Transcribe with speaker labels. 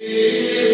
Speaker 1: E...